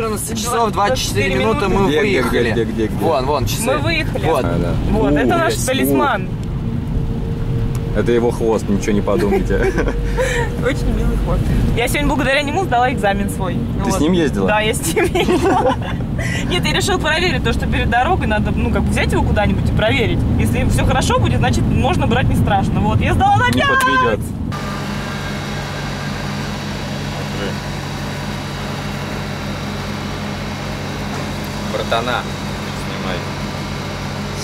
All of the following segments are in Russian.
14 часов 24 минуты мы Где, где, выехали. где, где, где? Вон, вон, часы. Мы выехали. Вот. А, да. Вот, У, это наш есть, талисман. у. Это его хвост, ничего не подумайте. Очень милый ход. Я сегодня благодаря нему сдала экзамен свой. Ты с ним ездила? Да, я с ним ездила. Нет, я решила проверить то, что перед дорогой надо, ну, как бы взять его куда-нибудь и проверить. Если все хорошо будет, значит, можно брать не страшно. Вот, я сдала на Не 5. подведет. Братана, снимай.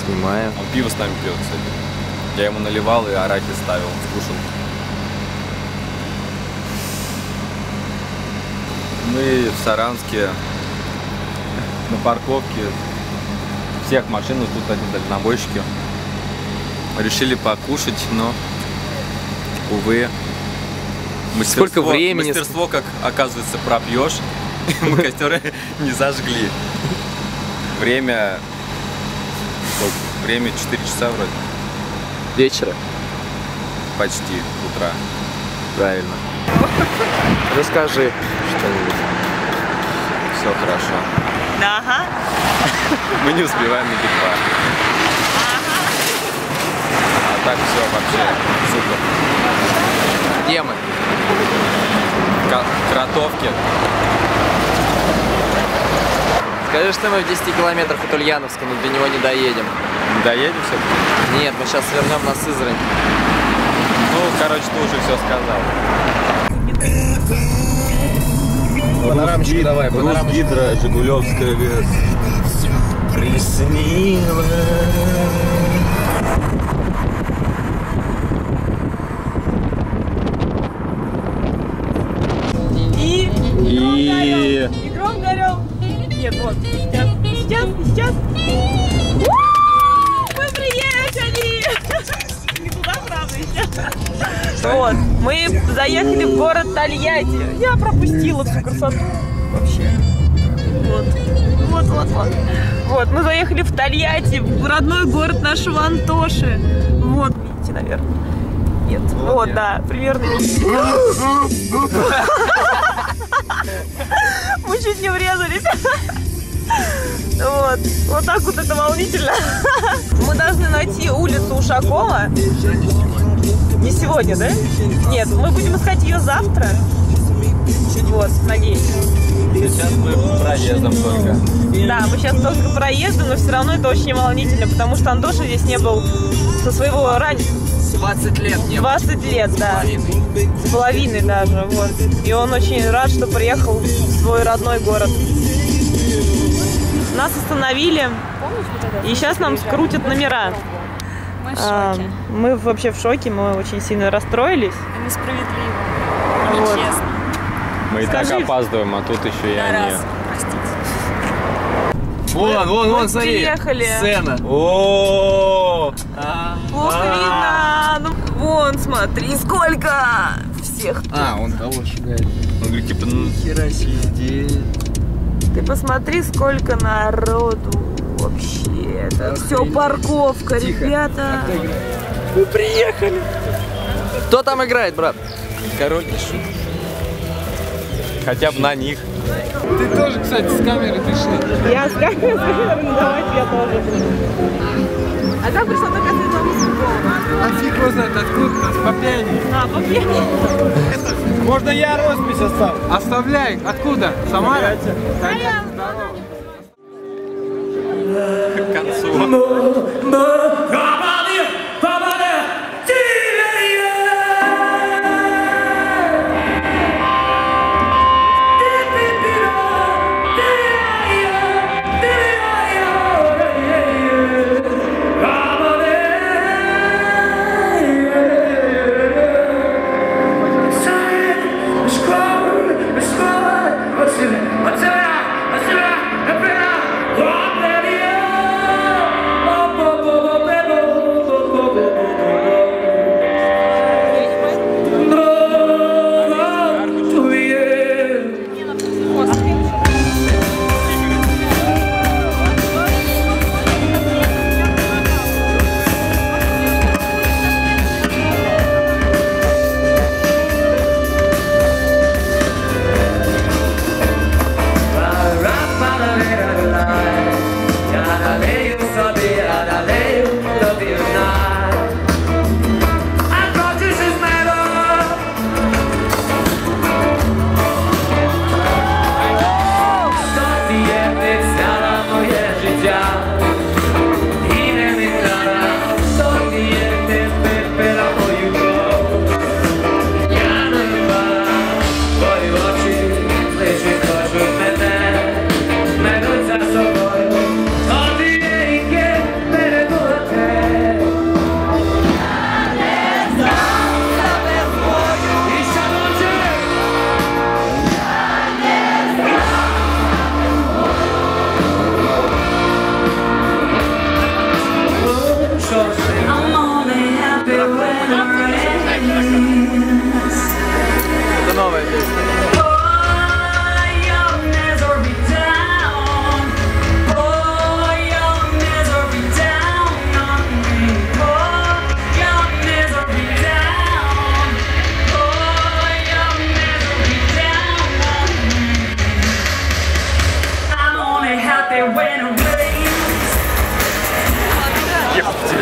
Снимаю. Он пиво с нами пьет, кстати. Я ему наливал и арахис ставил, он скушал. Мы в Саранске на парковке всех машин, вот тут одни дальнобойщики. Решили покушать, но, увы, мастерство, Сколько времени? мастерство, как оказывается, пропьешь. Мы костер не зажгли. Время... сколько? Время 4 часа вроде. Вечера. Почти утра. Правильно. Расскажи что-нибудь. Все хорошо. Да, ага. Мы не успеваем на гитар. А так все вообще супер. Где мы? Кротовки. Скажи, что мы в 10 километрах от Ульяновска, но до него не доедем. Не доедем все Нет, мы сейчас свернем на Сызрань. Ну, короче, ты уже все сказал. Панорамочку давай, панорамочку. Гидро, Жигулевская вес. И... Вот, мы заехали в город Тольятти. Я пропустила всю красоту вообще. Вот, вот, вот, вот. Вот, мы заехали в Тольятти, в родной город нашего Антоши. Вот, видите, наверное. Нет, вот, да, примерно. Мы чуть не врезались. Вот. Вот так вот это волнительно. Мы должны найти улицу Ушакова. Не сегодня, да? Нет, мы будем искать ее завтра. Вот, надеюсь. Сейчас мы проездом только. Да, мы сейчас только проездом, но все равно это очень волнительно, потому что Антоша здесь не был со своего раннего 20 лет не 20 лет, да. С половиной даже, вот. И он очень рад, что приехал в свой родной город. Нас остановили, и сейчас нам скрутят номера. Мы в А, шоке. мы вообще в шоке, мы очень сильно расстроились. Это несправедливо. Вот. Нечестно. Мы и так Скажи- опаздываем, а тут еще и они. раз. Простите. Вон, вон, вон, смотри. приехали. Сцена. О, Плохо видно. Ну, вон, смотри, сколько всех. А, он того шагает. Он говорит, типа, ну, Хера себе. Ты посмотри, сколько народу вообще. Это все парковка, ребята. Мы приехали. Кто там играет, брат? король не шут. Хотя бы на них. Ты тоже, кстати, с камеры дыши. Я с камерой, с камерой, ну давайте я тоже. А как пришла такая светлая футбол? А фиг его знает откуда-то, с попяни. А, по пьяни. Можно я роспись оставлю? Оставляй. Откуда? Самара? Конечно, здорово. К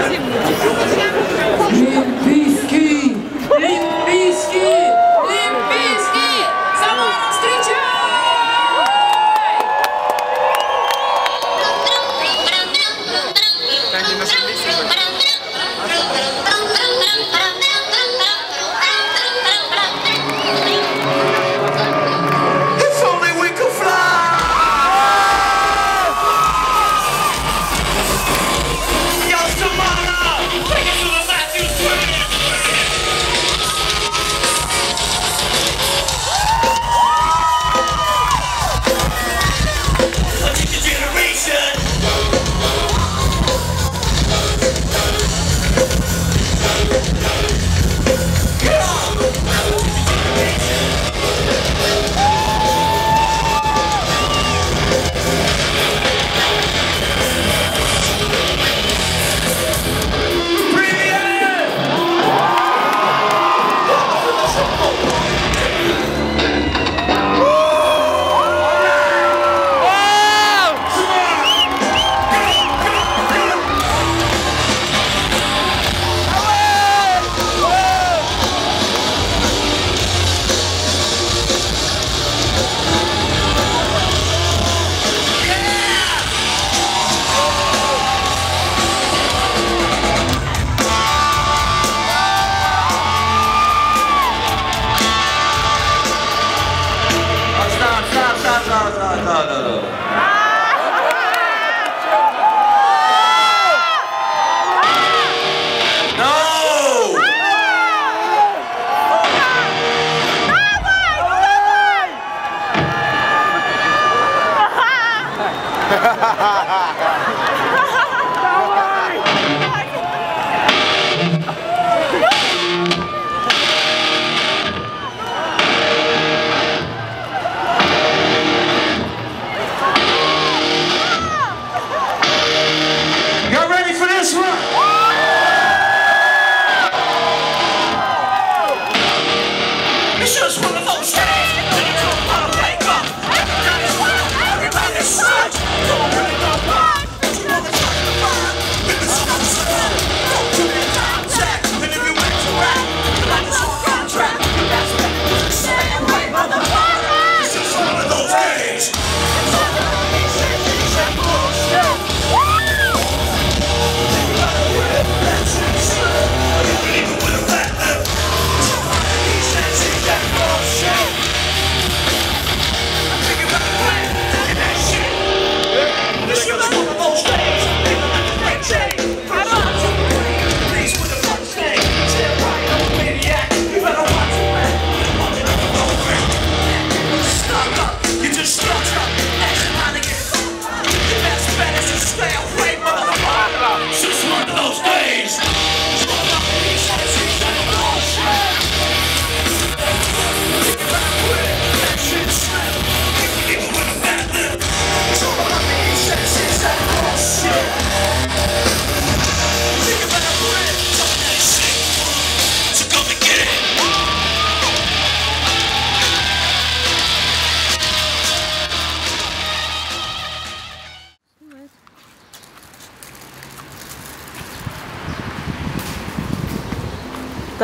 Олимпийский!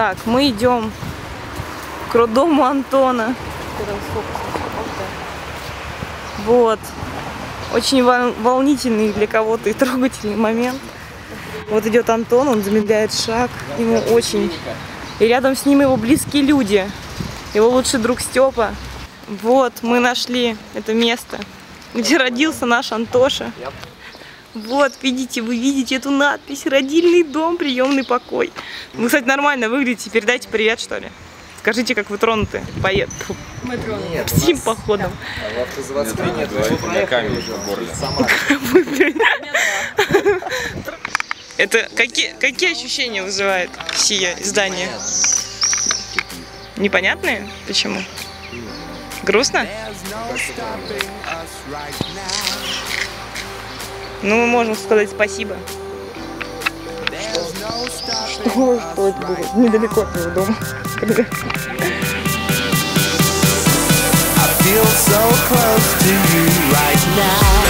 Так, мы идем к роддому Антона. Вот. Очень вол- волнительный для кого-то и трогательный момент. Вот идет Антон, он замедляет шаг. Ему очень. И рядом с ним его близкие люди. Его лучший друг Степа. Вот, мы нашли это место, где родился наш Антоша. Вот, видите, вы видите эту надпись «Родильный дом, приемный покой». Вы, кстати, нормально выглядите. Передайте привет, что ли. Скажите, как вы тронуты. Поед. Фу. Псим походом. Говорит, у меня камень в горле. Это какие, какие ощущения вызывает сие издание? Непонятные? Почему? Грустно? Ну, мы можем сказать спасибо. Stopping Что us это было? Недалеко от твоего дома. I feel so close to you right now.